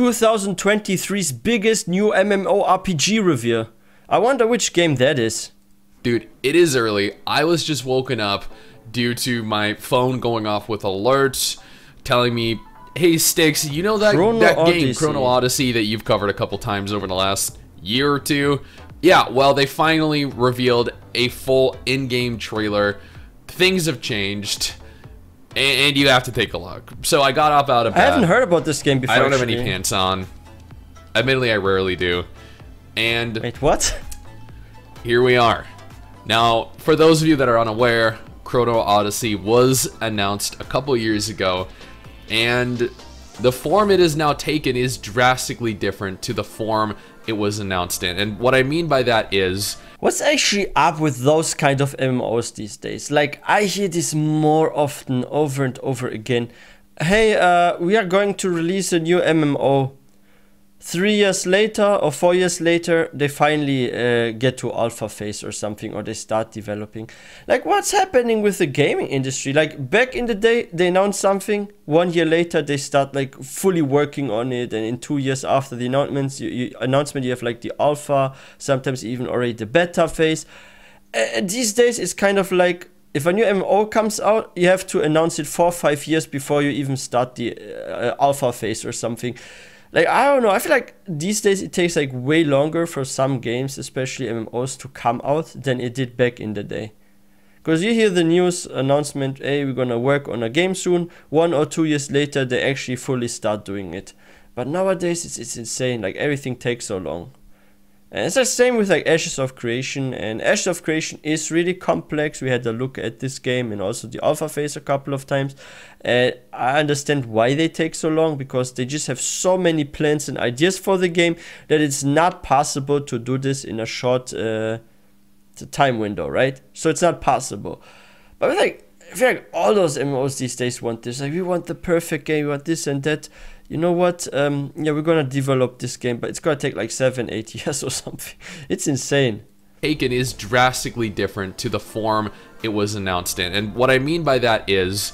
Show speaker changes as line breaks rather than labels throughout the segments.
2023's biggest new MMORPG reveal. I wonder which game that is.
Dude, it is early. I was just woken up due to my phone going off with alerts telling me, "Hey Sticks, you know that
Chrono
that game Chrono Odyssey that you've covered a couple times over the last year or two? Yeah, well, they finally revealed a full in-game trailer. Things have changed, and, and you have to take a look. So I got up out of
I haven't heard about this game before.
I don't have any pants on. Admittedly, I rarely do. And
Wait, what?
here we are. Now, for those of you that are unaware, Chrono Odyssey was announced a couple years ago, and the form it is now taken is drastically different to the form it was announced in. And what I mean by that is,
What's actually up with those kind of MMOs these days? Like, I hear this more often, over and over again. Hey, uh, we are going to release a new MMO. Three years later or four years later, they finally uh, get to alpha phase or something, or they start developing. Like, what's happening with the gaming industry? Like, back in the day, they announced something. One year later, they start like fully working on it, and in two years after the announcements, you, you, announcement, you have like the alpha, sometimes even already the beta phase. And these days, it's kind of like if a new MMO comes out, you have to announce it four or five years before you even start the uh, alpha phase or something. Like I don't know, I feel like these days it takes like way longer for some games, especially MMOs, to come out than it did back in the day. Because you hear the news announcement, hey, we're gonna work on a game soon. One or two years later, they actually fully start doing it. But nowadays, it's, it's insane. Like everything takes so long. And it's the same with like Ashes of Creation, and Ashes of Creation is really complex. We had a look at this game and also the alpha phase a couple of times. And I understand why they take so long because they just have so many plans and ideas for the game that it's not possible to do this in a short uh, time window, right? So it's not possible. But like, I feel like all those MMOs these days want this. Like, we want the perfect game, we want this and that. You know what? Um, yeah, we're gonna develop this game, but it's gonna take like seven, eight years or something. It's insane.
taken is drastically different to the form it was announced in. And what I mean by that is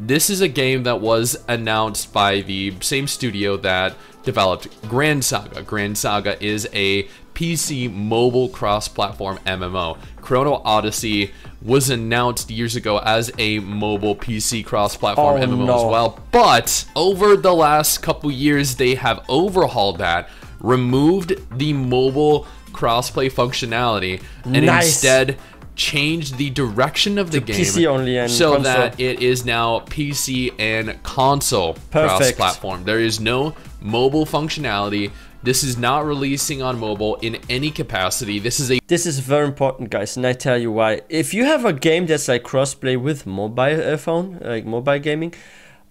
this is a game that was announced by the same studio that developed Gran Saga. Gran Saga is a PC mobile cross-platform MMO. Chrono Odyssey was announced years ago as a mobile PC cross-platform
Oh,
MMO
no.
as well. But over the last couple years, they have overhauled that, removed the mobile crossplay functionality, and
Nice.
instead changed the direction of the game
PC only and
so
console.
that it is now PC and console
Perfect.
cross-platform. There is no mobile functionality. This is not releasing on mobile in any capacity. This is a
This is very important, guys, and I tell you why. If you have a game that's like crossplay with mobile uh, phone, like mobile gaming,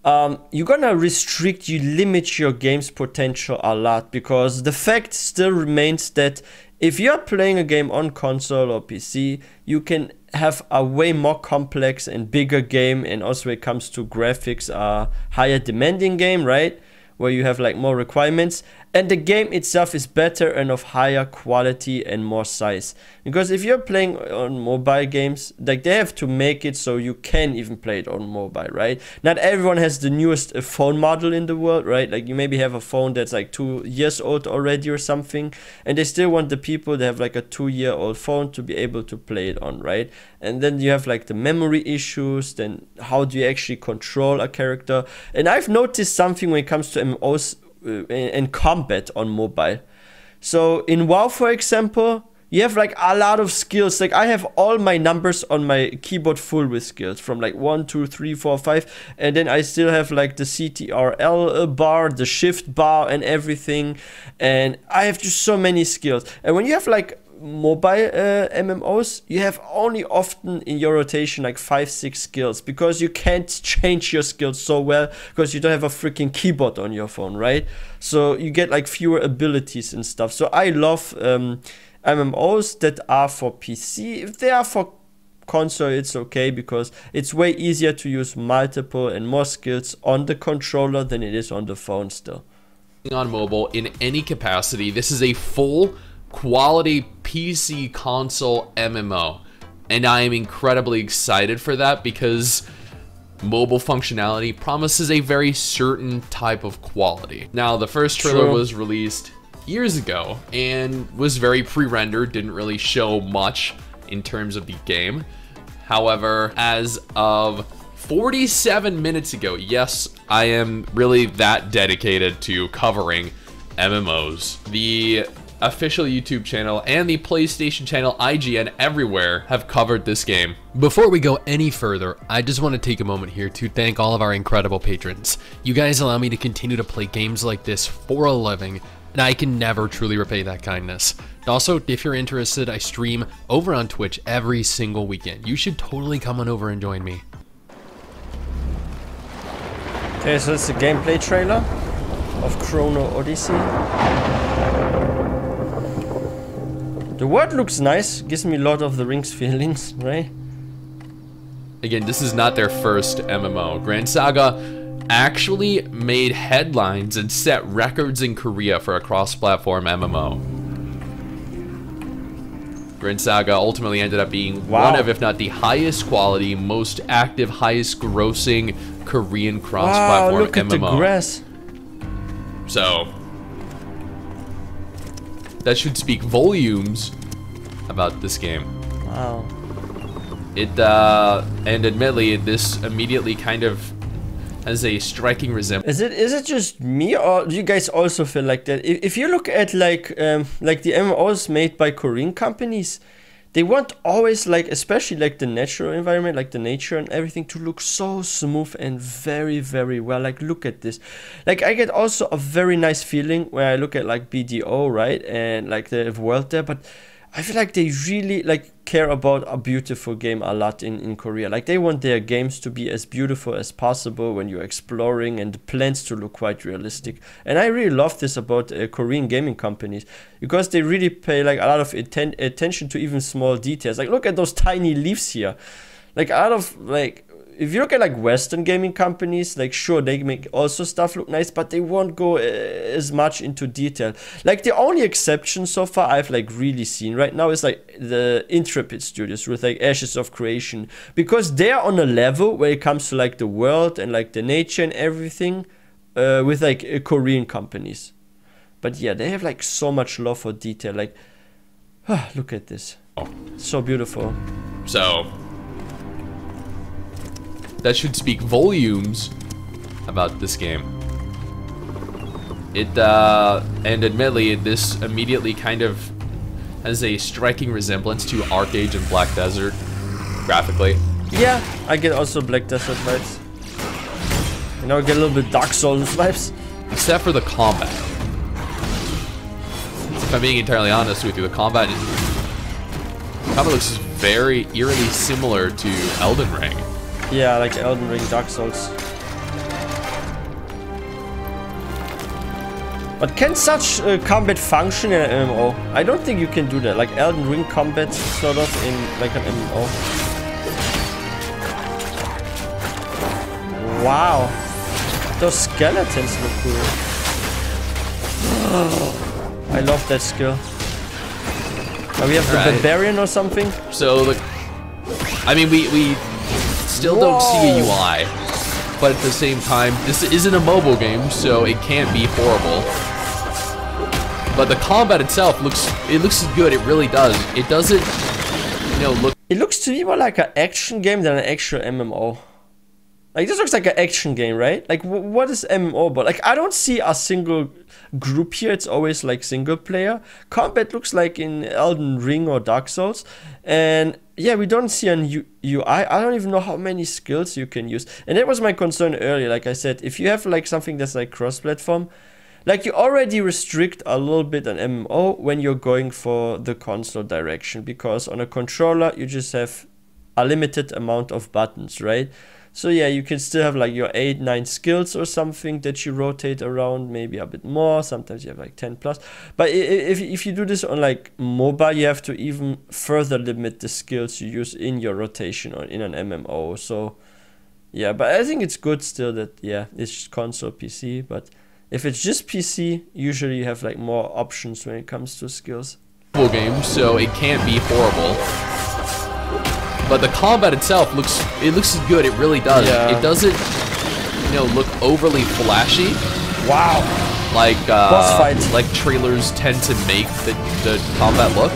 um, you're gonna restrict, you limit your game's potential a lot because the fact still remains that if you're playing a game on console or PC, you can have a way more complex and bigger game, and also it comes to graphics, a higher demanding game, right? where you have like more requirements and the game itself is better and of higher quality and more size. Because if you're playing on mobile games like they have to make it so you can even play it on mobile right? Not everyone has the newest uh, phone model in the world right? Like you maybe have a phone that's like two years old already or something and they still want the people that have like a two year old phone to be able to play it on right? And then you have like the memory issues then how do you actually control a character? And i've noticed something when it comes to MMOs uh, and and combat on mobile so in WoW, for example, you have like a lot of skills. Like I have all my numbers on my keyboard full with skills from like one, two, three, four, five, and then I still have like the CTRL uh, bar, the shift bar, and everything. And I have just so many skills. And when you have like mobile uh, MMOs, you have only often in your rotation like five, six skills because you can't change your skills so well because you don't have a freaking keyboard on your phone, right? So you get like fewer abilities and stuff. So I love um, MMOs that are for PC. If they are for console, it's okay because it's way easier to use multiple and more skills on the controller than it is on the phone still.
on mobile in any capacity. This is a full quality PC console MMO. And I am incredibly excited for that because mobile functionality promises a very certain type of quality. Now, the first trailer
True.
was released years ago and was very pre-rendered, didn't really show much in terms of the game. However, as of 47 minutes ago, yes, I am really that dedicated to covering MMOs. The official YouTube channel and the PlayStation channel, IGN, everywhere have covered this game.
Before we go any further, I just want to take a moment here to thank all of our incredible patrons. You guys allow me to continue to play games like this for a living, and I can never truly repay that kindness. Also, if you're interested, I stream over on Twitch every single weekend. You should totally come on over and join me.
Okay, so it's a gameplay trailer of Chrono Odyssey. The world looks nice, gives me a lot of the Rings feelings, right?
Again, this is not their first MMO. Gran Saga actually made headlines and set records in Korea for a cross-platform MMO. Gran Saga ultimately ended up being
Wow.
one of, if not the highest quality, most active, highest grossing Korean
Wow,
cross-platform
look at the
MMO.
grass.
So that should speak volumes about this game.
Wow.
It uh, and admittedly, this immediately kind of has a striking resemblance.
Is it is it just me or do you guys also feel like that? If, if you look at like um, like the MMOs made by Korean companies, they want always like especially like the natural environment, like the nature and everything to look so smooth and very very well. Like look at this. Like I get also a very nice feeling when I look at like BDO, right? And like the world there, but I feel like they really like care about a beautiful game a lot in, in Korea. Like they want their games to be as beautiful as possible when you're exploring and the plans to look quite realistic. And I really love this about uh, Korean gaming companies because they really pay like a lot of atten- attention to even small details. Like look at those tiny leaves here. Like out of like if you look at like Western gaming companies, like sure they make also stuff look nice, but they won't go uh, as much into detail. Like the only exception so far I've like really seen right now is like the Intrepid Studios with like Ashes of Creation because they're on a level where it comes to like the world and like the nature and everything uh, with like uh, Korean companies. But yeah, they have like so much love for detail. Like, look at this, so beautiful.
So that should speak volumes about this game. It uh, and admittedly, this immediately kind of has a striking resemblance to ArcheAge and Black Desert graphically.
Yeah, I get also Black Desert vibes. You know, I get a little bit Dark Souls vibes.
except for the combat. If I'm being entirely honest with you, the combat combat looks very eerily similar to Elden Ring.
Yeah, like Elden Ring, Dark Souls. But can such uh, combat function in an MMO? I don't think you can do that. Like Elden Ring combat, sort of, in like an MMO. Wow. Those skeletons look cool. I love that skill. Now we have the
Alright.
Barbarian or something.
So the, I mean, we we still don't see a UI, but at the same time, this isn't a mobile game, so it can't be horrible. But the combat itself looks it looks good. It really does. It doesn't, you know, look
It looks to me more like an action game than an actual MMO. Like this looks like an action game, right? Like wh- what is MMO about? Like I don't see a single group here. It's always like single player. Combat looks like in Elden Ring or Dark Souls, and yeah, we don't see an U- UI. I don't even know how many skills you can use. And that was my concern earlier. Like I said, if you have like something that's like cross-platform, like you already restrict a little bit an MMO when you're going for the console direction because on a controller you just have a limited amount of buttons, right? So yeah, you can still have like your eight, nine skills or something that you rotate around, maybe a bit more. Sometimes you have like ten plus. But if if you do this on like mobile, you have to even further limit the skills you use in your rotation or in an MMO. So yeah, but I think it's good still that yeah, it's console PC, but if it's just PC, usually you have like more options when it comes to skills.
game, so it can't be horrible. But the combat itself looks it looks good. It really does.
Yeah.
It doesn't, you know, look overly flashy
Wow.
like uh, like trailers tend to make the, the combat look.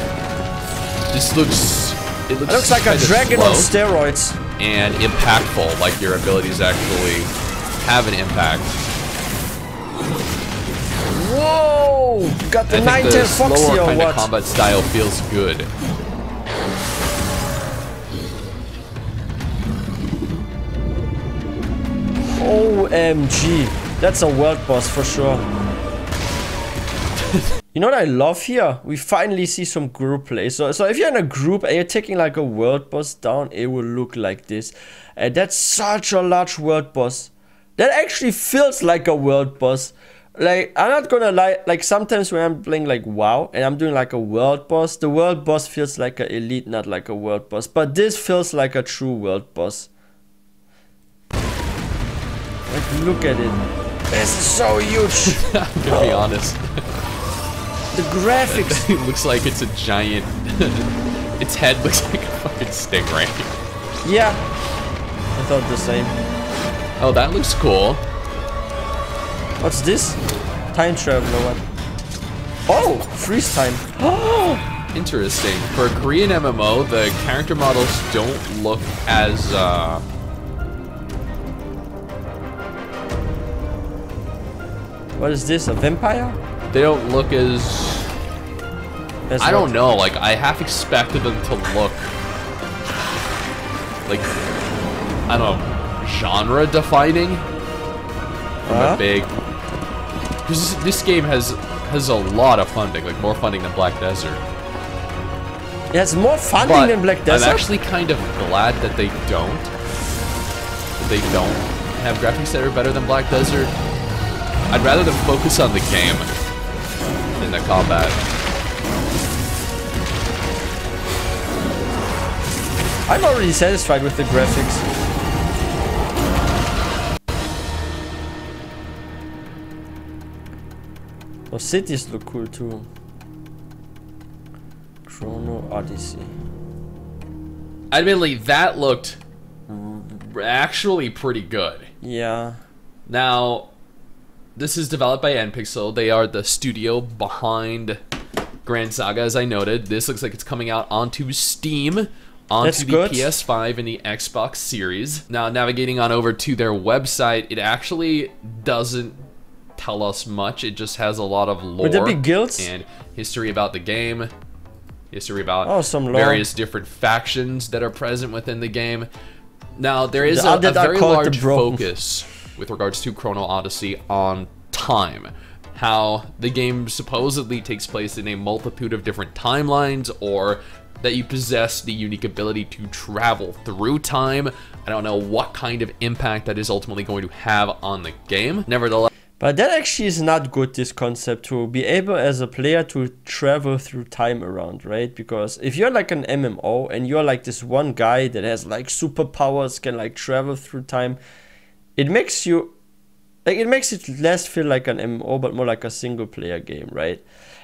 This looks it looks,
It looks like a dragon on steroids.
and impactful. Like your abilities actually have an impact.
Whoa! Got the
I think
910
the
Foxy
slower
or
kind of
what?
combat style feels good.
OMG. That's a world boss for sure. you know what I love here? We finally see some group play. So, so if you're in a group and you're taking like a world boss down, it will look like this. And that's such a large world boss. That actually feels like a world boss. Like, I'm not gonna lie, like sometimes when I'm playing like WoW and I'm doing like a world boss, the world boss feels like an elite, not like a world boss. But this feels like a true world boss. Like, look at it. This is so huge.
I'm gonna be honest.
The graphics.
it looks like it's a giant. its head looks like a fucking stingray.
yeah. I thought the same.
Oh, that looks cool.
What's this? Time travel or what? Oh, freeze time. Oh.
Interesting. For a Korean MMO, the character models don't look as uh,
what is this? A vampire?
they don't look as
As
I don't know. Like I half expected them to look like I don't know, genre defining. From
Huh?
a uh-huh. big because this, this game has has a lot of funding, like more funding than Black Desert.
It has more funding
But
than Black Desert.
I'm actually kind of glad that they don't. That they don't have graphics that are better than Black Desert. I'd rather them focus on the game than the combat.
I'm already satisfied with the graphics. Oh, cities look cool too. Chrono Odyssey.
Admittedly, that looked actually pretty good.
Yeah.
Now, this is developed by NPixel. They are the studio behind Gran Saga, as I noted. This looks like it's coming out onto Steam, onto
That's
the
good.
PS5 and the Xbox Series. Now, navigating on over to their website, it actually doesn't tell us much. It just has a lot of lore
Would there be guilds?
and history about the game, history about
Oh, some lore.
various different factions that are present within the game. Now, there is
The
a, a very large focus with regards to Chrono Odyssey on time. How the game supposedly takes place in a multitude of different timelines, or that you possess the unique ability to travel through time. I don't know what kind of impact that is ultimately going to have on the game. Nevertheless,
But that actually is not good, this concept, to be able as a player to travel through time around, right? Because if you're like an MMO and you're like this one guy that has like superpowers, can like travel through time, it makes you like it makes it less feel like an MMO but more like a single player game, right?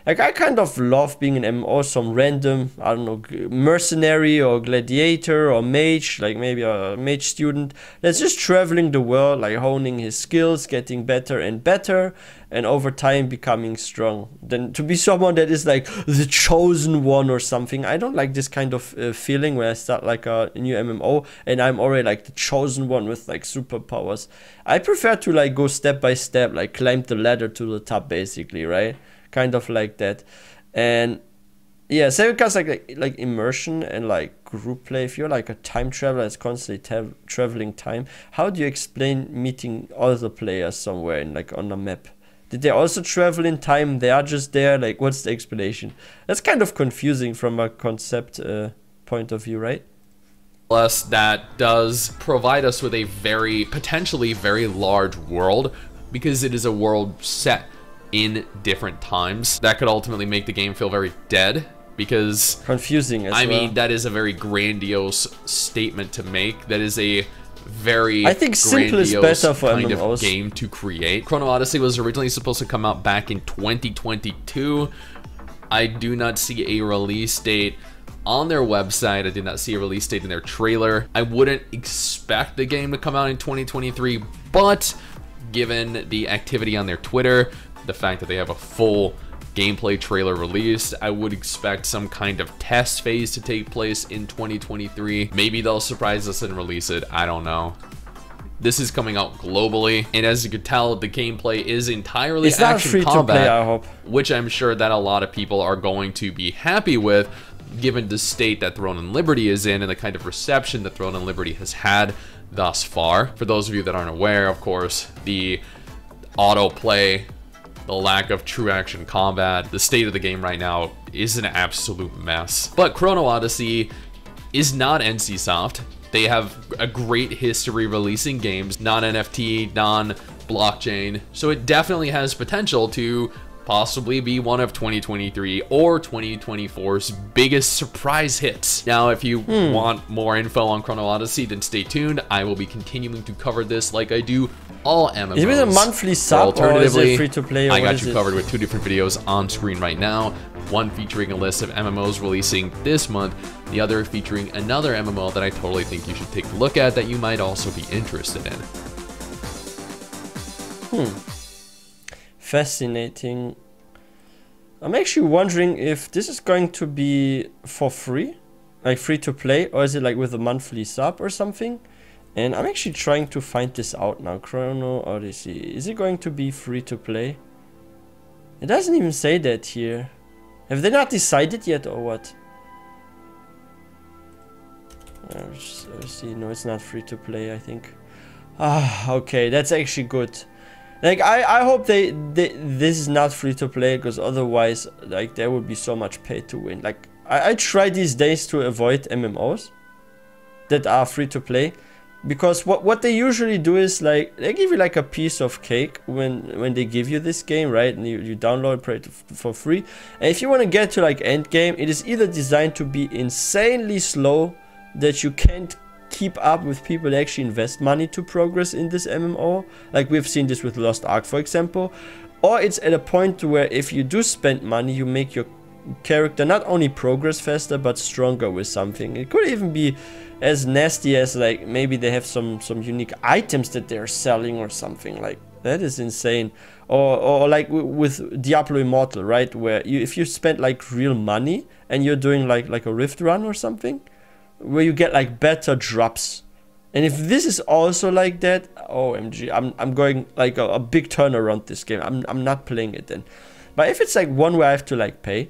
Like I kind of love being an MMO, some random, I don't know, mercenary or gladiator or mage, like maybe a mage student that's just traveling the world, like honing his skills, getting better and better, and over time becoming strong. Then to be someone that is like the chosen one or something, I don't like this kind of uh, feeling when I start like a new MMO and I'm already like the chosen one with like superpowers. I prefer to like go step by step, like climb the ladder to the top, basically, right? Kind of like that, and yeah, same because like, like like immersion and like group play. If you're like a time traveler it's constantly ta- traveling time, how do you explain meeting other players somewhere in like on a map? Did they also travel in time? They are just there. Like, what's the explanation? That's kind of confusing from a concept uh, point of view, right?
Plus, that does provide us with a very, potentially very large world because it is a world set in different times. That could ultimately make the game feel very dead because,
Confusing as
I
well.
mean, that is a very grandiose statement to make. That is a very
I think simple is better for
kind
MMOs.
of game to create. Chrono Odyssey was originally supposed to come out back in 2022 I do not see a release date on their website. I did not see a release date in their trailer. I wouldn't expect the game to come out in 2023, but given the activity on their Twitter, the fact that they have a full gameplay trailer released. I would expect some kind of test phase to take place in 2023. Maybe they'll surprise us and release it. I don't know. This is coming out globally, and as you can tell, the gameplay is entirely
it's
action combat,
play, I hope.
which I'm sure that a lot of people are going to be happy with, given the state that Throne and Liberty is in and the kind of reception that Throne and Liberty has had thus far. For those of you that aren't aware, of course, the autoplay the lack of true action combat, the state of the game right now is an absolute mess. But Chrono Odyssey is not NCSoft. They have a great history releasing games, non-NFT, non-blockchain, so it definitely has potential to possibly be one of 2023 or 2024's biggest surprise hits. Now, if you hmm. want more info on Chrono Odyssey, then stay tuned. I will be continuing to cover this like I do all MMOs.
Is it a monthly sub or is it free to play?
I got you covered with two different videos on screen right now. One featuring a list of MMOs releasing this month, the other featuring another MMO that I totally think you should take a look at that you might also be interested in.
Hmm fascinating. I'm actually wondering if this is going to be for free, like free to play, or is it like with a monthly sub or something? And I'm actually trying to find this out now. Chrono Odyssey. Is it going to be free to play? It doesn't even say that here. Have they not decided yet or what? Uh, see, no, it's not free to play, I think. Ah, okay, that's actually good. Like I, I hope they, they this is not free to play because otherwise like there would be so much pay to win. Like I, I try these days to avoid MMOs that are free to play because what what they usually do is like they give you like a piece of cake when when they give you this game right and you, you download it for free and if you want to get to like end game it is either designed to be insanely slow that you can't keep up with people that actually invest money to progress in this MMO. Like we've seen this with Lost Ark, for example. Or it's at a point where if you do spend money, you make your character not only progress faster, but stronger with something. It could even be as nasty as like maybe they have some, some unique items that they're selling or something like that is insane. Or, or like with Diablo Immortal, right? Where you, if you spend like real money and you're doing like, like a rift run or something, where you get like better drops. And if this is also like that, OMG, I'm, I'm going like a, a big turnaround this game. I'm, I'm not playing it then. But if it's like one where I have to like pay,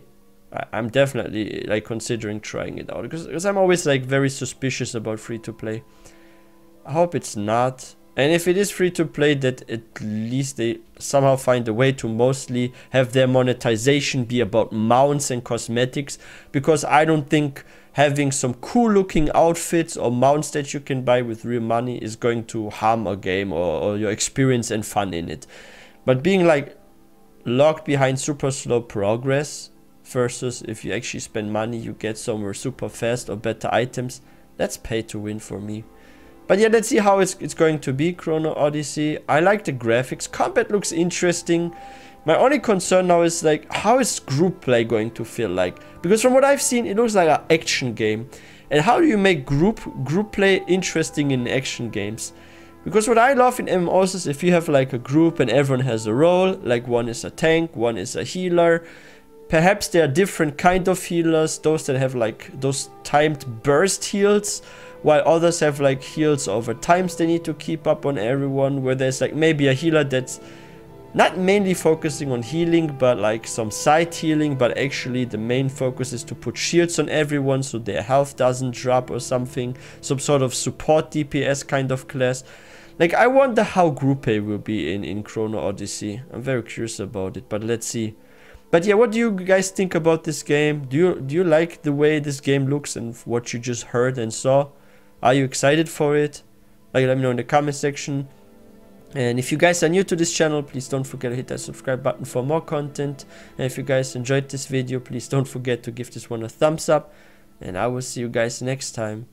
I, I'm definitely like considering trying it out because, because I'm always like very suspicious about free to play. I hope it's not. And if it is free to play, that at least they somehow find a way to mostly have their monetization be about mounts and cosmetics because I don't think having some cool looking outfits or mounts that you can buy with real money is going to harm a game or, or your experience and fun in it. But being like locked behind super slow progress versus if you actually spend money you get somewhere super fast or better items, that's pay to win for me. But yeah, let's see how it's, it's going to be, Chrono Odyssey. I like the graphics. Combat looks interesting. My only concern now is like, how is group play going to feel like? Because from what I've seen, it looks like an action game. And how do you make group group play interesting in action games? Because what I love in MMOs is if you have like a group and everyone has a role, like one is a tank, one is a healer. Perhaps there are different kind of healers, those that have like those timed burst heals, while others have like heals over times they need to keep up on everyone, where there's like maybe a healer that's not mainly focusing on healing but like some side healing but actually the main focus is to put shields on everyone so their health doesn't drop or something some sort of support DPS kind of class. Like I wonder how group a will be in in Chrono Odyssey. I'm very curious about it but let's see. But yeah what do you guys think about this game? Do you do you like the way this game looks and what you just heard and saw are you excited for it like let me know in the comment section and if you guys are new to this channel, please don't forget to hit that subscribe button for more content. And if you guys enjoyed this video, please don't forget to give this one a thumbs up. And I will see you guys next time.